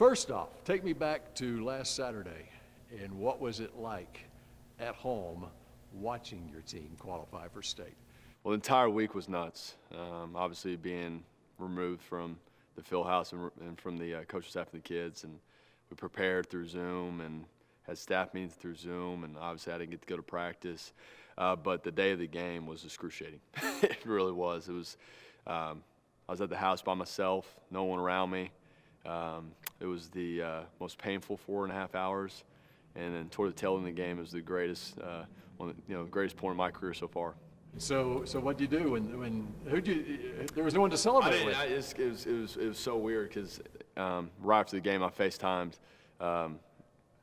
First off, take me back to last Saturday, and what was it like at home watching your team qualify for state? Well, the entire week was nuts. Um, obviously, being removed from the field house and, and from the uh, coaching staff and the kids, and we prepared through Zoom and had staff meetings through Zoom, and obviously I didn't get to go to practice. Uh, but the day of the game was excruciating. it really was. It was. Um, I was at the house by myself, no one around me. Um, it was the uh, most painful four and a half hours, and then toward the tail end of the game, it was the greatest, uh, one, you know, greatest point in my career so far. So, so what do you do when, when who do you, there was no one to celebrate I with? I, it, was, it, was, it, was, it was so weird because um, right after the game, I FaceTimed um,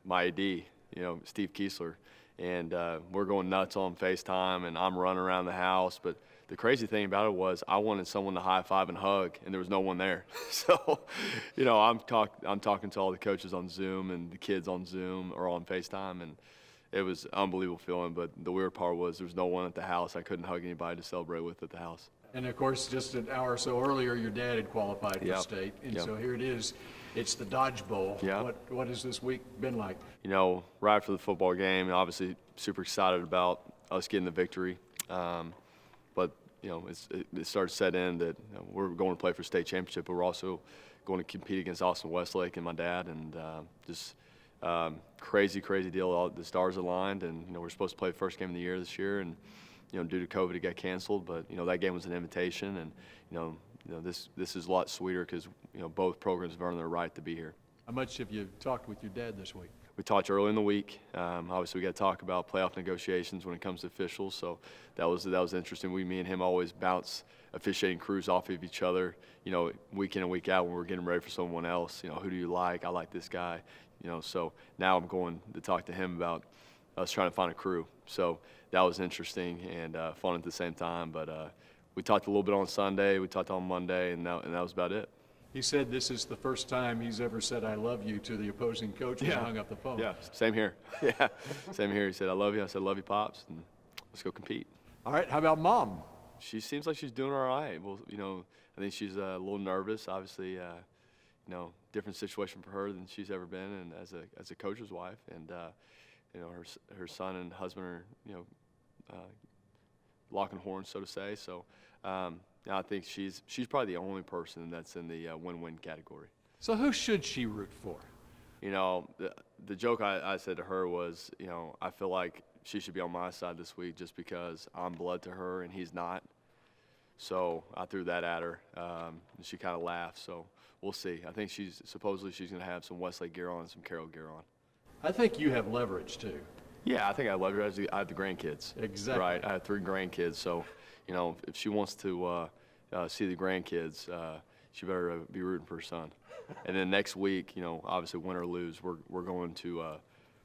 my AD, you know, Steve Kiesler, and uh, we're going nuts on FaceTime, and I'm running around the house. But the crazy thing about it was I wanted someone to high five and hug, and there was no one there. so, you know, I'm talk I'm talking to all the coaches on Zoom and the kids on Zoom or on FaceTime, and it was an unbelievable feeling. But the weird part was there was no one at the house. I couldn't hug anybody to celebrate with at the house. And of course, just an hour or so earlier, your dad had qualified for Yep. state, and Yep. so here it is. It's the Dodge Bowl. Yeah. What what has this week been like? you know, right after the football game, and obviously super excited about us getting the victory. Um, you know, it, it started to set in that you know, we're going to play for state championship, but we're also going to compete against Austin Westlake and my dad, and uh, just um, crazy, crazy deal. All the stars aligned, and you know, we're supposed to play the first game of the year this year, and you know, due to COVID, it got canceled. But you know, that game was an invitation, and you know, you know, this this is a lot sweeter because you know both programs have earned their right to be here. How much have you talked with your dad this week? We talked early in the week. Um, obviously, we got to talk about playoff negotiations when it comes to officials. So that was that was interesting. We, me and him, always bounce officiating crews off of each other. You know, week in and week out when we're getting ready for someone else. You know, who do you like? I like this guy. You know, so now I'm going to talk to him about us trying to find a crew. So that was interesting and uh, fun at the same time. But uh, we talked a little bit on Sunday. We talked on Monday, and that, and that was about it. He said this is the first time he's ever said "I love you" to the opposing coach when he hung up the phone. Yeah, same here. Yeah, same here. He said, "I love you." I said, "Love you, pops," and let's go compete. All right. How about mom? She seems like she's doing all right. Well, you know, I think she's uh, a little nervous. Obviously, uh, you know, different situation for her than she's ever been, and as a as a coach's wife, and uh, you know, her her son and husband are you know, uh, locking horns, so to say. So, um, I think she's she's probably the only person that's in the uh, win-win category. So who should she root for? you know, the, the joke I, I said to her was, you know, I feel like she should be on my side this week just because I'm blood to her and he's not. So I threw that at her, um, and she kind of laughed. So we'll see. I think she's supposedly she's going to have some Westlake gear on and some Carroll gear on. I think you have leverage too. Yeah, I think I love her. I have the grandkids. Exactly. Right. I have three grandkids. So, you know, if she wants to uh, uh, see the grandkids, uh, she better uh, be rooting for her son. And then next week, you know, obviously win or lose, we're we're going to uh,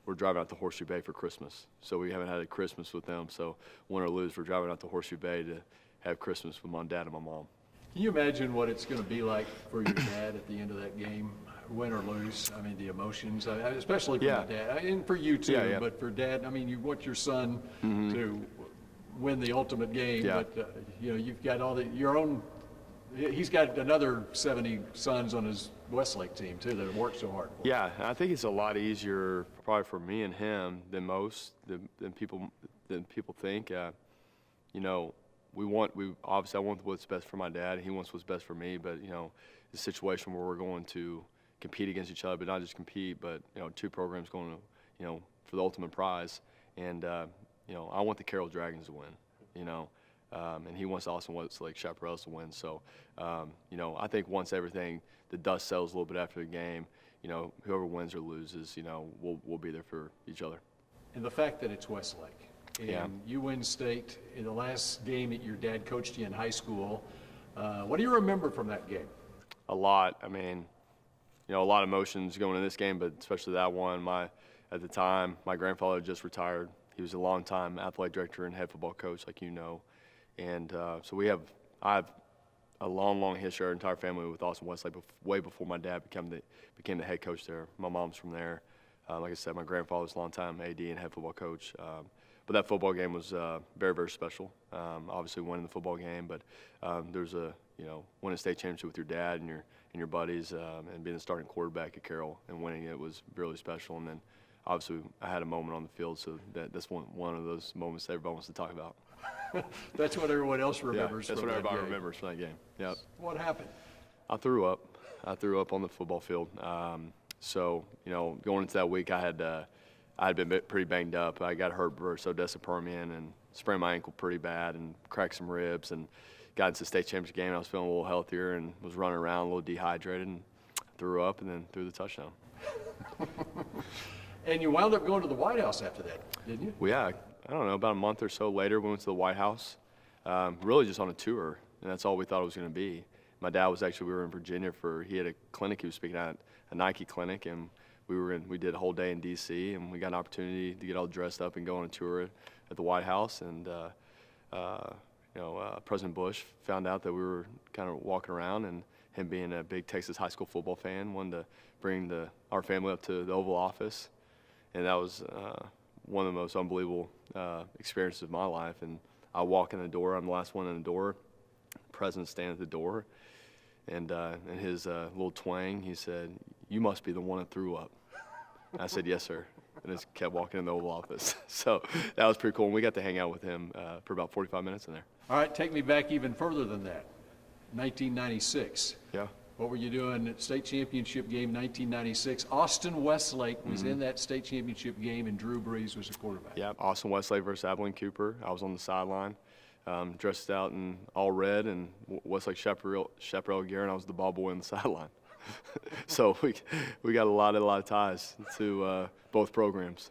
we're driving out to Horseshoe Bay for Christmas. So we haven't had a Christmas with them. So win or lose, we're driving out to Horseshoe Bay to have Christmas with my dad and my mom. Can you imagine what it's going to be like for your dad at the end of that game, win or lose? I mean, the emotions, especially for Yeah. dad, and for you too. Yeah, yeah. But for dad, I mean, you want your son to win the ultimate game, Yeah. but uh, you know, you've got all the your own. He's got another 70 sons on his Westlake team too that have worked so hard. For. Yeah, I think it's a lot easier probably for me and him than most than, than people than people think. Uh, you know, we want we obviously I want what's best for my dad. He wants what's best for me. But you know, the situation where we're going to compete against each other, but not just compete, but you know, two programs going to you know for the ultimate prize. And uh, you know, I want the Carroll Dragons to win. You know. Um, and he wants Austin Westlake Chaparrals to win. So, um, you know, I think once everything, the dust settles a little bit after the game, you know, whoever wins or loses, you know, we'll, we'll be there for each other. And the fact that it's Westlake, and Yeah. you win state in the last game that your dad coached you in high school. Uh, what do you remember from that game? a lot. I mean, you know, a lot of emotions going in this game, but especially that one. My at the time, my grandfather just retired. He was a longtime athletic director and head football coach, like you know, and uh, so we have I have a long, long history. Our entire family with Austin Westlake, way before my dad became the became the head coach there. My mom's from there. Uh, like I said, my grandfather was a longtime AD and head football coach. Um, but that football game was uh, very, very special. Um, obviously, winning the football game, but um, there's a you know winning a state championship with your dad and your and your buddies, um, and being the starting quarterback at Carroll and winning it was really special. And then obviously I had a moment on the field, so that, that's one, one of those moments that everybody wants to talk about. That's what everyone else Yeah, remembers that's from what everybody game. remembers from that game. Yep. What happened? I threw up. I threw up on the football field. Um, so you know, going into that week, I had uh, I had been pretty banged up. I got hurt versus Odessa Permian and sprained my ankle pretty bad and cracked some ribs and got into the state championship game. I was feeling a little healthier and was running around a little dehydrated and threw up and then threw the touchdown. And you wound up going to the White House after that, didn't you? Well, yeah, I don't know. About a month or so later, we went to the White House, um, really just on a tour, and that's all we thought it was going to be. My dad was actually we were in Virginia for he had a clinic he was speaking at a Nike clinic, and we were in we did a whole day in D.C. and we got an opportunity to get all dressed up and go on a tour at the White House, and uh, uh, you know uh, President Bush found out that we were kind of walking around, and him being a big Texas high school football fan, wanted to bring the our family up to the Oval Office and that was uh, one of the most unbelievable uh, experiences of my life. And I walk in the door, I'm the last one in the door. President stands at the door, and uh, in his uh, little twang, he said, "You must be the one that threw up." I said, "Yes, sir," and just kept walking in the Oval Office. so that was pretty cool. And we got to hang out with him uh, for about 45 minutes in there. All right, take me back even further than that. 1996. Yeah. What were you doing at state championship game 1996? Austin Westlake was in that state championship game, and Drew Brees was the quarterback. Yeah, Austin Westlake versus Abilene Cooper. I was on the sideline, um, dressed out in all red, and Westlake Chaparral, Chaparral Gear, and I was the ball boy on the sideline. so we, we got a lot, a lot of ties to uh, both programs.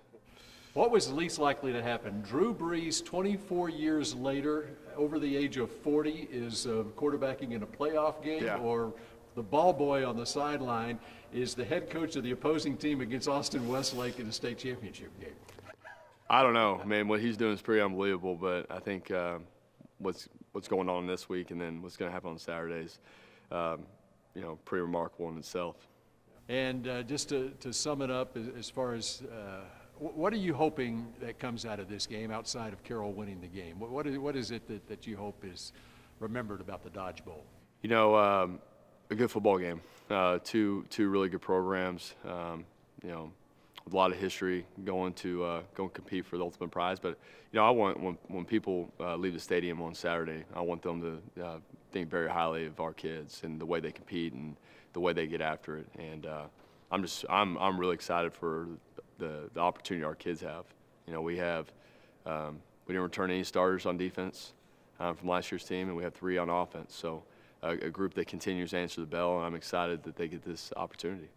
What was least likely to happen? Drew Brees, 24 years later, over the age of 40, is uh, quarterbacking in a playoff game, Yeah. or the ball boy on the sideline is the head coach of the opposing team against Austin Westlake in a state championship game. I don't know, man. What he's doing is pretty unbelievable, but I think uh, what's what's going on this week and then what's going to happen on Saturdays, um, you know, pretty remarkable in itself. And uh, just to, to sum it up, as, far as uh, what are you hoping that comes out of this game outside of Carroll winning the game? What, what, is, what is it that, that you hope is remembered about the Dodge Bowl? You know, um, a good football game. Uh, two two really good programs. Um, you know, a lot of history going to uh, go and compete for the ultimate prize. But you know, I want when when people uh, leave the stadium on Saturday, I want them to uh, think very highly of our kids and the way they compete and the way they get after it. And uh, I'm just I'm I'm really excited for the the opportunity our kids have. You know, we have um, we didn't return any starters on defense um, from last year's team, and we have three on offense. So a, a group that continues to answer the bell, and I'm excited that they get this opportunity.